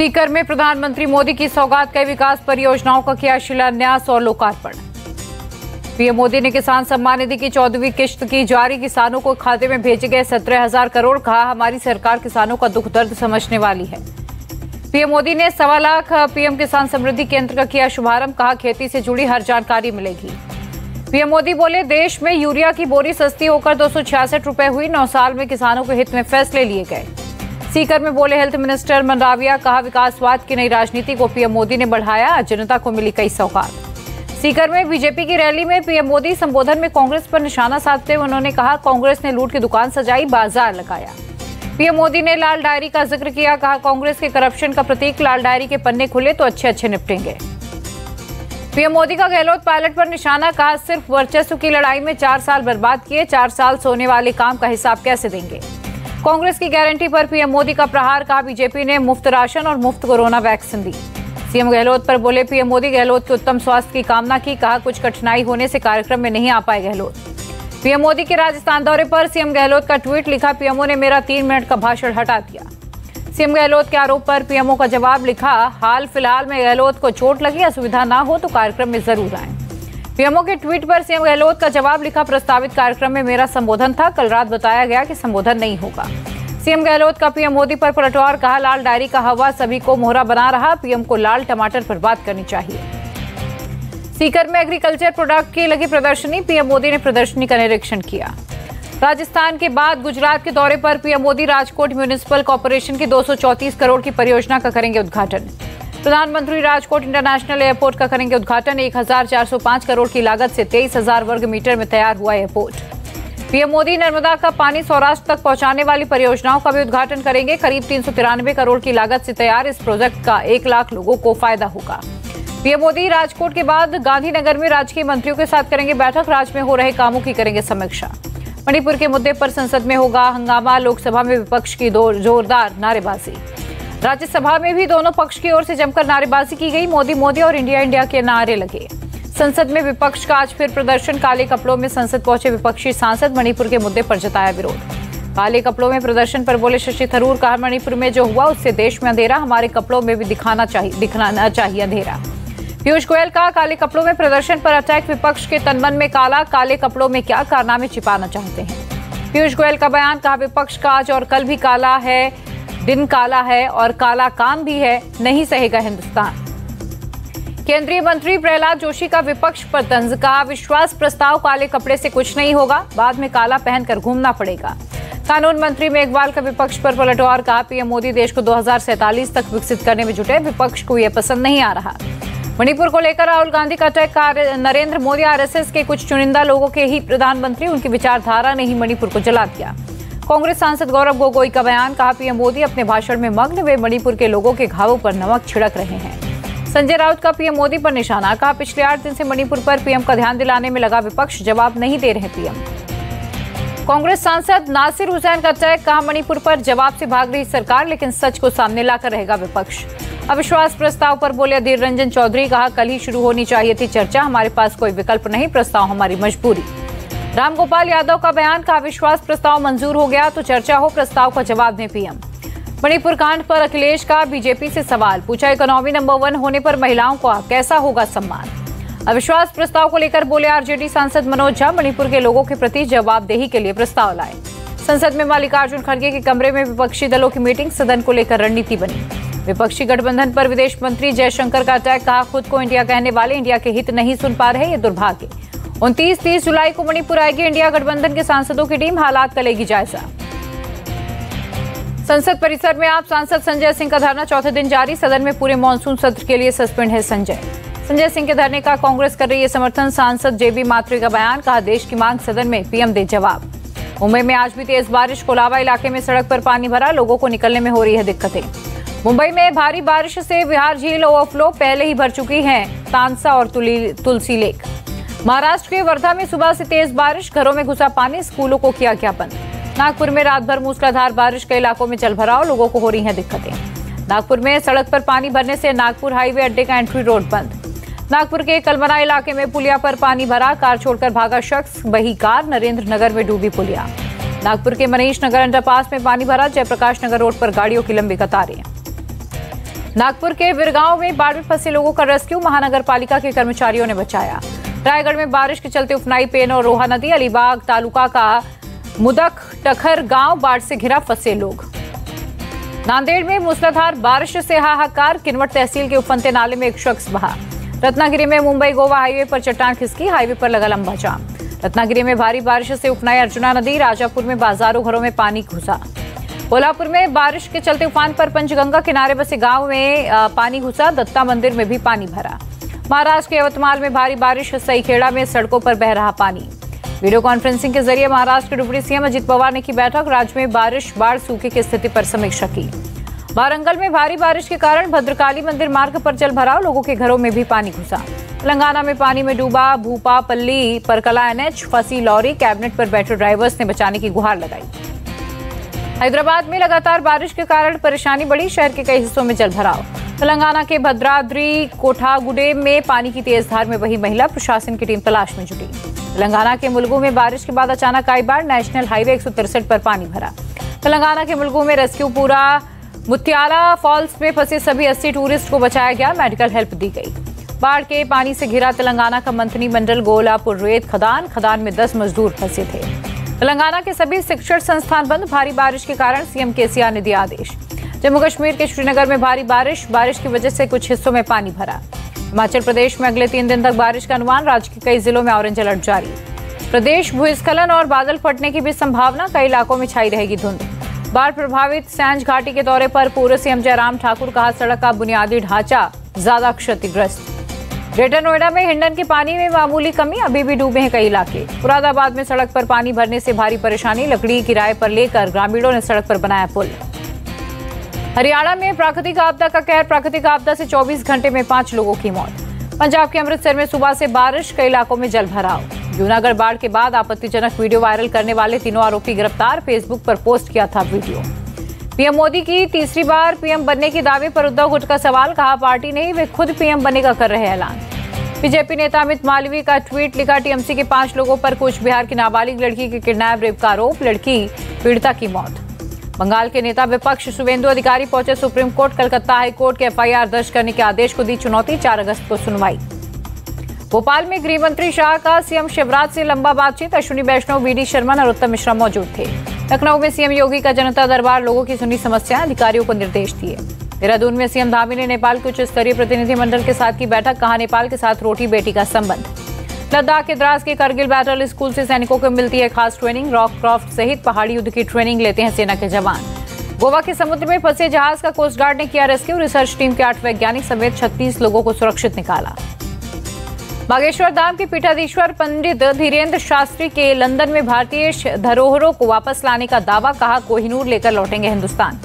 सीकर में प्रधानमंत्री मोदी की सौगात कई विकास परियोजनाओं का किया शिलान्यास और लोकार्पण। पीएम मोदी ने किसान सम्मान निधि की चौदहवीं किश्त की जारी। किसानों को खाते में भेजे गए सत्रह हज़ार करोड़ कहा हमारी सरकार किसानों का दुख दर्द समझने वाली है। पीएम मोदी ने सवा लाख पीएम किसान समृद्धि केंद्र का किया शुभारंभ। कहा, खेती से जुड़ी हर जानकारी मिलेगी। पीएम मोदी बोले, देश में यूरिया की बोरी सस्ती होकर दो रुपए हुई। नौ साल में किसानों के हित में फैसले लिए गए। सीकर में बोले हेल्थ मिनिस्टर मंडाविया, कहा विकासवाद की नई राजनीति को पीएम मोदी ने बढ़ाया, जनता को मिली कई सौगात। सीकर में बीजेपी की रैली में पीएम मोदी संबोधन में कांग्रेस पर निशाना साधते हुए उन्होंने कहा, कांग्रेस ने लूट की दुकान सजाई, बाज़ार लगाया। पीएम मोदी ने लाल डायरी का ज़िक्र किया, कहा, कांग्रेस के करप्शन का प्रतीक, लाल डायरी के पन्ने खुले तो अच्छे अच्छे निपटेंगे। पीएम मोदी का गहलोत पायलट पर निशाना, कहा, सिर्फ़ वर्चस्व की लड़ाई में चार साल बर्बाद किए, चार साल सोने वाले काम का हिसाब कैसे देंगे? कांग्रेस की गारंटी पर पीएम मोदी का प्रहार, कहा बीजेपी ने मुफ़्त राशन और मुफ़्त कोरोना वैक्सीन दी। सीएम गहलोत पर बोले, पीएम मोदी गहलोत के उत्तम स्वास्थ्य की कामना की, कहा कुछ कठिनाई होने से कार्यक्रम में नहीं आ पाए गहलोत। पीएम मोदी के राजस्थान दौरे पर सीएम गहलोत का ट्वीट लिखा, पीएमओ ने मेरा तीन मिनट का भाषण हटा दिया। सीएम गहलोत के आरोप पर पीएमओ का जवाब लिखा, हाल फ़िलहाल में गहलोत को चोट लगी असुविधा ना हो तो कार्यक्रम में ज़रूर आए। पीएमओ के ट्वीट पर सीएम गहलोत का जवाब लिखा प्रस्तावित कार्यक्रम में मेरा संबोधन था। कल रात बताया गया कि संबोधन नहीं होगा। सीएम गहलोत का पीएम मोदी पर पलटवार, कहा, लाल डायरी का हवा सभी को मोहरा बना रहा। पीएम को लाल टमाटर पर बात करनी चाहिए। सीकर में एग्रीकल्चर प्रोडक्ट की लगी प्रदर्शनी। पीएम मोदी ने प्रदर्शनी का निरीक्षण किया। राजस्थान के बाद गुजरात के दौरे पर PM Modi Rajkot municipal corporation की 234 करोड़ की परियोजना का करेंगे उद्घाटन। प्रधानमंत्री राजकोट इंटरनेशनल एयरपोर्ट का करेंगे उद्घाटन। 1405 करोड़ की लागत से 23000 वर्ग मीटर में तैयार हुआ एयरपोर्ट। पीएम मोदी नर्मदा का पानी सौराष्ट्र तक पहुँचाने वाली परियोजनाओं का भी उद्घाटन करेंगे। करीब तीन सौ तिरानबे करोड़ की लागत से तैयार इस प्रोजेक्ट का एक लाख लोगों को फ़ायदा होगा। पीएम मोदी राजकोट के बाद गांधीनगर में राजकीय मंत्रियों के साथ करेंगे बैठक। राज्य में हो रहे कामों की करेंगे समीक्षा। मणिपुर के मुद्दे पर संसद में होगा हंगामा। लोकसभा में विपक्ष की जोरदार नारेबाजी। राज्यसभा में भी दोनों पक्ष की ओर से जमकर नारेबाजी की गई। मोदी मोदी और इंडिया इंडिया के नारे लगे। संसद में विपक्ष का आज फिर प्रदर्शन। काले कपड़ों में संसद पहुँचे विपक्षी सांसद। मणिपुर के मुद्दे पर जताया विरोध। काले कपड़ों में प्रदर्शन पर बोले शशि थरूर, कहा, मणिपुर में जो हुआ, उससे देश में अंधेरा, हमारे कपड़ों में भी दिखाना चाहिए दिखाना चाहिए अंधेरा। पीयूष गोयल का काले कपड़ों में प्रदर्शन पर अटैक, विपक्ष के तनमन में काला, काले कपड़ों में क्या कारनामे छिपाना चाहते हैं? पीयूष गोयल का बयान, कहा, विपक्ष का आज और कल भी काला है दिन काला है और काला काम भी है, नहीं सहेगा हिंदुस्तान। केंद्रीय मंत्री प्रहलाद जोशी का विपक्ष पर तंज का विश्वास प्रस्ताव, काले कपड़े से कुछ नहीं होगा, बाद में काला पहनकर घूमना पड़ेगा। कानून मंत्री मेघवाल का विपक्ष पर पलटवार कहा पीएम मोदी देश को दो तक विकसित करने में जुटे, विपक्ष को यह पसंद नहीं आ रहा। मणिपुर को लेकर राहुल गांधी का अटैक नरेंद्र मोदी आरएसएस के कुछ चुनिंदा लोगों के ही प्रधानमंत्री, उनकी विचारधारा ने ही मणिपुर को जला दिया। कांग्रेस सांसद गौरव गोगोई का बयान, कहा पीएम मोदी अपने भाषण में मग्न हुए मणिपुर के लोगों के घावों पर नमक छिड़क रहे हैं। संजय राउत का पीएम मोदी पर निशाना, कहा पिछले आठ दिन से मणिपुर पर पीएम का ध्यान दिलाने में लगा विपक्ष, जवाब नहीं दे रहे पीएम। कांग्रेस सांसद नासिर हुसैन का अटैक कहा मणिपुर पर जवाब से भाग रही सरकार, लेकिन सच को सामने लाकर रहेगा विपक्ष। अविश्वास प्रस्ताव पर बोले अधीर रंजन चौधरी, कहा कल ही शुरू होनी चाहिए थी चर्चा, हमारे पास कोई विकल्प नहीं, प्रस्ताव हमारी मजबूरी। रामगोपाल यादव का बयान का अविश्वास प्रस्ताव मंजूर हो गया तो चर्चा हो प्रस्ताव का जवाब दें पीएम। मणिपुर कांड पर अखिलेश का बीजेपी से सवाल, पूछा इकोनॉमी नंबर वन होने पर महिलाओं का कैसा होगा सम्मान? अविश्वास प्रस्ताव को लेकर बोले आरजेडी सांसद मनोज झा, मणिपुर के लोगों के प्रति जवाबदेही के लिए प्रस्ताव लाए। संसद में मल्लिकार्जुन खड़गे के कमरे में विपक्षी दलों की मीटिंग, सदन को लेकर रणनीति बनी। विपक्षी गठबंधन पर विदेश मंत्री जयशंकर का अटैक, कहा, खुद को इंडिया कहने वाले इंडिया के हित नहीं सुन पा रहे, ये दुर्भाग्य। उनतीस तीस जुलाई को मणिपुर आएगी इंडिया गठबंधन के सांसदों की टीम, हालात का लेगी जायजा। संसद परिसर में आप सांसद संजय सिंह का धरना, चौथे दिन जारी, सदन में पूरे मानसून सत्र के लिए सस्पेंड है संजय। संजय सिंह के धरने का कांग्रेस कर रही है समर्थन, सांसद जेबी मात्रे का बयान, कहा देश की मांग, सदन में पीएम दे जवाब। मुंबई में आज भी तेज बारिश कोलाबा इलाके में सड़क पर पानी भरा, लोगों को निकलने में हो रही है दिक्कतें। मुंबई में भारी बारिश से विहार झील ओवरफ्लो, पहले ही भर चुकी है तानसा और तुलसी लेक। महाराष्ट्र के वर्धा में सुबह से तेज बारिश, घरों में घुसा पानी, स्कूलों को किया क्या बंद नागपुर में रात भर मूसलाधार बारिश, कई इलाकों में जल भराव लोगों को हो रही हैं दिक्कतें। नागपुर में सड़क पर पानी भरने से नागपुर हाईवे अड्डे का एंट्री रोड बंद। नागपुर के कलमना इलाके में पुलिया पर पानी भरा, कार छोड़कर भागा शख्स, वही कार नरेंद्र नगर में डूबी पुलिया। नागपुर के मनीष नगर अंडरपास में पानी भरा जयप्रकाश नगर रोड पर गाड़ियों की लंबी कतारें। नागपुर के बिरगांव में बाढ़ में फंसे लोगों का रेस्क्यू महानगर पालिका के कर्मचारियों ने बचाया। रायगढ़ में बारिश के चलते उफनाई पेन और रोहा नदी, अलीबाग तालुका का मुदक टखर गाँव बाढ़ से घिरा फंसे लोग। नांदेड़ में मूसलाधार बारिश से हाहाकार, किनवट तहसील के उफनते नाले में एक शख्स बहा। रत्नागिरी में मुंबई गोवा हाईवे पर चट्टान खिसकी, हाईवे पर लगा लंबा जाम। रत्नागिरी में भारी बारिश से उफनाई अर्जुना नदी, राजापुर में बाजारों घरों में पानी घुसा। कोल्हापुर में बारिश के चलते उफान पर पंचगंगा किनारे बसे गाँव में पानी घुसा, दत्ता मंदिर में भी पानी भरा। महाराष्ट्र के यवतमाल में भारी बारिश, सईखेड़ा में सड़कों पर बह रहा पानी। वीडियो कॉन्फ्रेंसिंग के ज़रिए महाराष्ट्र के डिप्टी सीएम अजित पवार ने की बैठक, राज्य में बारिश, बाढ़, सूखे की स्थिति पर समीक्षा की। वारंगल में भारी बारिश के कारण भद्रकाली मंदिर मार्ग पर जल भराव, लोगों के घरों में भी पानी घुसा। तेलंगाना में पानी में डूबा, भूपा, पल्ली, परकला, एनएच, फंसी लॉरी, कैबिनेट पर बैठे ड्राइवर्स ने बचाने की गुहार लगाई। हैदराबाद में लगातार बारिश के कारण परेशानी बढ़ी, शहर के कई हिस्सों में जल भराव। तेलंगाना के भद्राद्री कोठागुडे में पानी की तेज धार में वही महिला, प्रशासन की टीम तलाश में जुटी। तेलंगाना के मुलगू में बारिश के बाद अचानक आई बाढ़, नेशनल हाईवे एक पर पानी भरा। तेलंगाना के मुलगू में रेस्क्यू पूरा, मुत्याला फॉल्स में फंसे सभी 80 टूरिस्ट को बचाया गया, मेडिकल हेल्प दी गई। बाढ़ के पानी से घिरा तेलंगाना का मंत्री मंडल गोलापुर रेत खदान खदान में 10 मजदूर फंसे थे। तेलंगाना के सभी शिक्षण संस्थान बंद, भारी बारिश के कारण सीएम केसीआर ने दिया आदेश। जम्मू कश्मीर के श्रीनगर में भारी बारिश बारिश की वजह से कुछ हिस्सों में पानी भरा। हिमाचल प्रदेश में अगले तीन दिन तक बारिश का अनुमान, राज्य के कई जिलों में ऑरेंज अलर्ट जारी। प्रदेश भूस्खलन और बादल फटने की भी संभावना, कई इलाकों में छाई रहेगी धुंध। बाढ़ प्रभावित सैंज घाटी के दौरे पर पूर्व सीएम जयराम ठाकुर कहा, सड़क का बुनियादी ढांचा ज़्यादा क्षतिग्रस्त। ग्रेटर नोएडा में हिंडन के पानी में मामूली कमी, अभी भी डूबे हैं कई इलाके। मुरादाबाद में सड़क पर पानी भरने से भारी परेशानी, लकड़ी किराए पर लेकर ग्रामीणों ने सड़क पर बनाया पुल। हरियाणा में प्राकृतिक आपदा का कहर, प्राकृतिक आपदा से 24 घंटे में पाँच लोगों की मौत। पंजाब के अमृतसर में सुबह से बारिश, कई इलाकों में जल भराव। जूनागढ़ बाढ़ के बाद आपत्तिजनक वीडियो वायरल करने वाले तीनों आरोपी गिरफ़्तार, फेसबुक पर पोस्ट किया था वीडियो। पीएम मोदी की तीसरी बार पीएम बनने के दावे पर उद्धव गुट का सवाल, कहा पार्टी नहीं, वे खुद पीएम बनने का कर रहे ऐलान। बीजेपी नेता अमित मालवीय का ट्वीट, लिखा, टीएमसी के पाँच लोगों पर कुछ बिहार की नाबालिग लड़की के किडनैप, रेप का आरोप, लड़की पीड़िता की मौत। बंगाल के नेता विपक्ष शुभेंदु अधिकारी पहुँचे supreme court, Calcutta high court के एफआईआर दर्ज करने के आदेश को दी चुनौती, चार अगस्त को सुनवाई। भोपाल में गृह मंत्री शाह का सीएम शिवराज से लंबा बातचीत, अश्विनी वैष्णव वीडी शर्मा और उत्तम मिश्रा मौजूद थे। लखनऊ में सीएम योगी का जनता दरबार लोगों की सुनी समस्याएँ अधिकारियों को निर्देश दिए। देहरादून में सीएम धामी ने नेपाल के उच्च स्तरीय प्रतिनिधिमंडल के साथ की बैठक, कहा नेपाल के साथ रोटी बेटी का संबंध। लद्दाख के द्रास के करगिल बैटल स्कूल से सैनिकों को मिलती है खास ट्रेनिंग, रॉक क्राफ्ट सहित पहाड़ी युद्ध की ट्रेनिंग लेते हैं सेना के जवान। गोवा के समुद्र में फंसे जहाज़ का कोस्ट गार्ड ने किया रेस्क्यू, रिसर्च टीम के आठ वैज्ञानिक समेत छत्तीस लोगों को सुरक्षित निकाला। बागेश्वर धाम के पीठाधीश्वर पंडित धीरेन्द्र शास्त्री के लंदन में भारतीय धरोहरों को वापस लाने का दावा, कहा, कोहिनूर लेकर लौटेंगे हिंदुस्तान।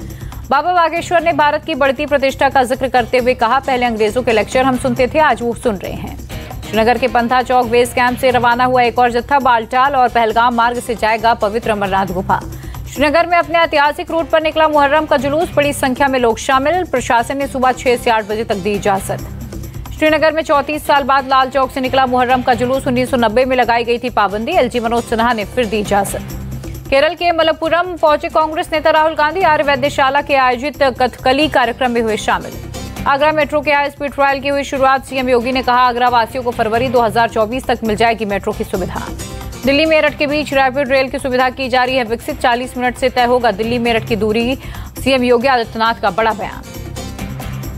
बाबा बागेश्वर ने भारत की बढ़ती प्रतिष्ठा का ज़िक्र करते हुए कहा, पहले अंग्रेज़ों के लेक्चर हम सुनते थे, आज वो सुन रहे हैं। श्रीनगर के पंथा चौक बेस कैंप से रवाना हुआ एक और जत्था, बालटाल और पहलगाम मार्ग से जाएगा पवित्र अमरनाथ गुफा। श्रीनगर में अपने ऐतिहासिक रूट पर निकला मुहर्रम का जुलूस, बड़ी संख्या में लोग शामिल, प्रशासन ने सुबह छह से आठ बजे तक दी इजाज़त। श्रीनगर में चौतीस साल बाद लाल चौक से निकला मुहर्रम का जुलूस 1990 में लगाई गई थी पाबंदी। एलजी मनोज सिन्हा ने फिर दी इजाज़त। केरल के मलप्पुरम पहुँचे कांग्रेस नेता राहुल गांधी। आर्य वैद्यशाला के आयोजित कथकली कार्यक्रम में हुए शामिल। आगरा मेट्रो के हाई ट्रायल की हुई शुरुआत, सीएम योगी ने कहा आगरा वासियों को फरवरी 2024 तक मिल जाएगी मेट्रो की सुविधा। दिल्ली मेरठ के बीच रैपिड रेल की सुविधा की जा रही है, विकसित 40 मिनट से तय होगा दिल्ली मेरठ की दूरी। सीएम योगी आदित्यनाथ का बड़ा बयान।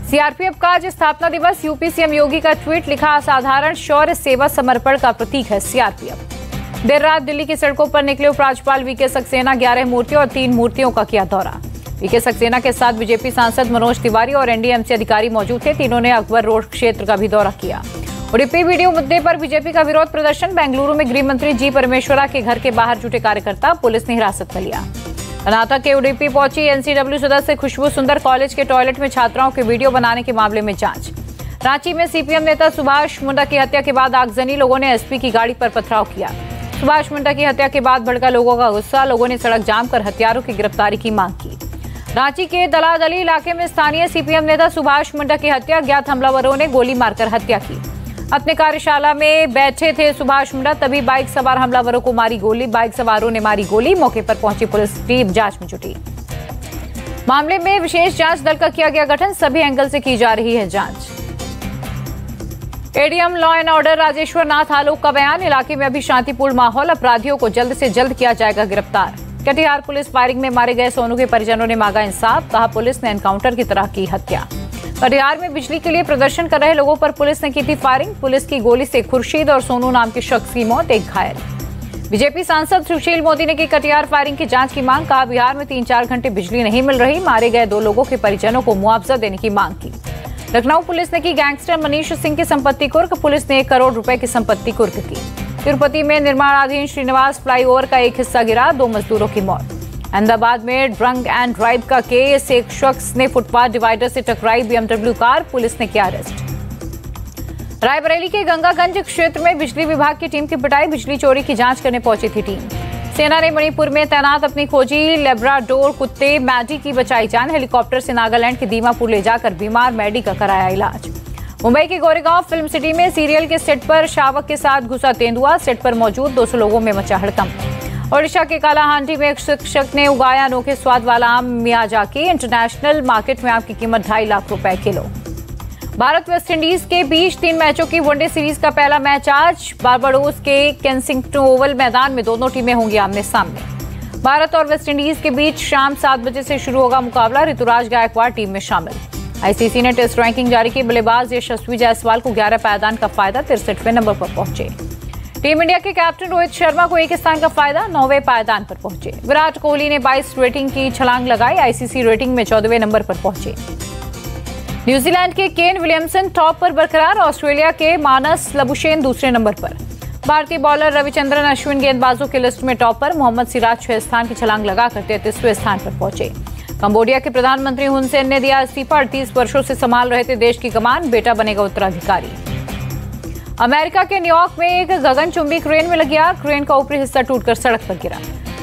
सीआरपीएफ का आज स्थापना दिवस, यूपी सीएम योगी का ट्वीट लिखा असाधारण शौर्य सेवा समर्पण का प्रतीक है सीआरपीएफ। देर रात दिल्ली की सड़कों पर निकले उपराज्यपाल वीके सक्सेना, ग्यारह मूर्तियों और तीन मूर्तियों का किया दौरा। वीके सक्सेना के साथ बीजेपी सांसद मनोज तिवारी और एनडीएमसी अधिकारी मौजूद थे, तीनों ने अकबर रोड क्षेत्र का भी दौरा किया। उड़ीपी वीडियो मुद्दे पर बीजेपी का विरोध प्रदर्शन, बेंगलुरु में गृह मंत्री जी परमेश्वरा के घर के बाहर जुटे कार्यकर्ता, पुलिस ने हिरासत में लिया। कर्नाटक के उडुपी पहुँची, एनसीडब्ल्यू सदस्य खुशबू सुंदर कॉलेज के टॉयलेट में छात्राओं के वीडियो बनाने के मामले में जाँच। रांची में सीपीएम नेता सुभाष मुंडा की हत्या के बाद आगजनी लोगों ने एसपी की गाड़ी पर पथराव किया। सुभाष मुंडा की हत्या के बाद भड़का लोगों का गुस्सा, लोगों ने सड़क जाम कर हथियारों की गिरफ्तारी की मांग की। रांची के दलादली इलाके में स्थानीय सीपीएम नेता सुभाष मुंडा की हत्या, ज्ञात हमलावरों ने गोली मारकर हत्या की। अपने कार्यशाला में बैठे थे सुभाष मुंडा, तभी बाइक सवार हमलावरों को मारी गोली। बाइक सवारों ने मारी गोली। मौके पर पहुँची पुलिस टीम, जाँच में जुटी। मामले में विशेष जाँच दल का किया गया गठन, सभी एंगल से की जा रही है जाँच। ADM, law and order, Rajeshwar Nath, Alok का बयान। इलाके में अभी शांतिपूर्ण माहौल, अपराधियों को जल्द से जल्द किया जाएगा गिरफ़्तार। कटिहार पुलिस फायरिंग में मारे गए सोनू के परिजनों ने मांगा इंसाफ, कहा पुलिस ने एनकाउंटर की तरह की हत्या। कटिहार में बिजली के लिए प्रदर्शन कर रहे लोगों पर पुलिस ने की थी फायरिंग। पुलिस की गोली से खुर्शीद और सोनू नाम के शख्स की मौत एक घायल। बीजेपी सांसद सुशील मोदी ने की कटिहार फायरिंग की जाँच की मांग, कहा बिहार में तीन चार घंटे बिजली नहीं मिल रही, मारे गए दो लोगों के परिजनों को मुआवजा देने की मांग की। लखनऊ पुलिस ने की गैंगस्टर मनीष सिंह की संपत्ति कुर्क, पुलिस ने एक करोड़ रुपए की संपत्ति कुर्क की। तिरुपति में निर्माणाधीन श्रीनिवास फ्लाईओवर का एक हिस्सा गिरा, दो मजदूरों की मौत। अहमदाबाद में ड्रंक एंड ड्राइव का केस, एक शख्स ने फुटपाथ डिवाइडर से टकराई बीएमडब्ल्यू कार, पुलिस ने किया अरेस्ट रायबरेली के गंगागंज क्षेत्र में बिजली विभाग की टीम की पिटाई, बिजली चोरी की जाँच करने पहुँची थी टीम। सेना ने मणिपुर में तैनात अपनी खोजी लेब्राडोर कुत्ते मैडी की बचाई जान, हेलीकॉप्टर से नागालैंड के दीमापुर ले जाकर बीमार मैडी का कराया इलाज। मुंबई के गोरेगांव फ़िल्म सिटी में सीरियल के सेट पर शावक के साथ घुसा तेंदुआ, सेट पर मौजूद 200 लोगों में मचा हड़कंप। ओडिशा के कालाहांडी में एक शिक्षक ने उगाया अनोखे स्वाद वाला आम मियाजाकी इंटरनेशनल मार्केट में आम की कीमत ढाई लाख रुपए किलो। भारत वेस्ट इंडीज के बीच तीन मैचों की वनडे सीरीज़ का पहला मैच आज बारबाडोस के केंसिंगटन ओवल मैदान में दोनों टीमें होंगी आमने सामने। भारत और वेस्ट इंडीज के बीच शाम सात बजे से शुरू होगा मुकाबला। ऋतुराज गायकवाड़ टीम में शामिल। आईसीसी ने टेस्ट रैंकिंग जारी की। बल्लेबाज यशस्वी जायसवाल को ग्यारह पायदान का फ़ायदा तिरसठवें नंबर पर पहुँचे। टीम इंडिया के कैप्टन रोहित शर्मा को एक स्थान का फ़ायदा नौवे पायदान पर पहुँचे। विराट कोहली ने 22 रेटिंग की छलांग लगाई, आईसीसी रेटिंग में चौदहवें नंबर पर पहुँचे। न्यूजीलैंड के केन विलियमसन टॉप पर बरकरार, ऑस्ट्रेलिया के मानस लबुशेन दूसरे नंबर पर। भारतीय बॉलर रविचंद्रन अश्विन गेंदबाजों की लिस्ट में टॉप पर मोहम्मद सिराज छह स्थान की छलांग लगाकर तैतीसवें स्थान पर पहुँचे। कंबोडिया के प्रधानमंत्री हुनसेन ने दिया इस्तीफा, अड़तीस वर्षों से संभाल रहे थे देश की कमान, बेटा बनेगा उत्तराधिकारी। अमेरिका के न्यूयॉर्क में एक गगनचुंबी क्रेन में लगी आग क्रेन का ऊपरी हिस्सा टूटकर सड़क पर गिरा।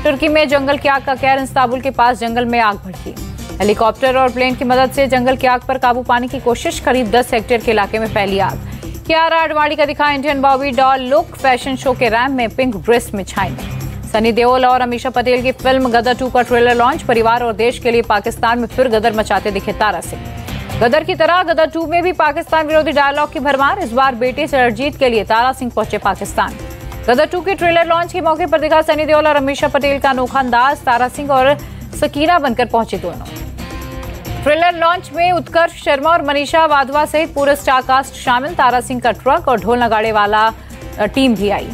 तुर्की में जंगल की आग का कहर इस्तांबुल के पास जंगल में आग भड़की। हेलीकॉप्टर और प्लेन की मदद से जंगल की आग पर काबू पाने की कोशिश, करीब 10 हेक्टेयर के इलाके में फैली आग। कियारा आडवाणी का दिखा Indian Bobby doll look, fashion show के रैम में पिंक ड्रेस में छाई। सनी देओल और अमीषा पटेल की फ़िल्म गदर टू का ट्रेलर लॉन्च, परिवार और देश के लिए पाकिस्तान में फिर गदर मचाते दिखे तारा सिंह गदर की तरह, गदर टू में भी पाकिस्तान विरोधी डायलॉग की भरमार। इस बार बेटे चरणजीत के लिए तारा सिंह पहुँचे पाकिस्तान। गदर टू के ट्रेलर लॉन्च के मौके पर दिखा सनी देओल और अमीषा पटेल का अनोखा अंदाज। तारा सिंह और सकीना बनकर पहुँचे दोनों। ट्रेलर लॉन्च में उत्कर्ष शर्मा और मनीषा वाधवा सहित पूरे स्टार कास्ट शामिल। तारा सिंह का ट्रक और ढोल नगाड़े वाला टीम भी आई।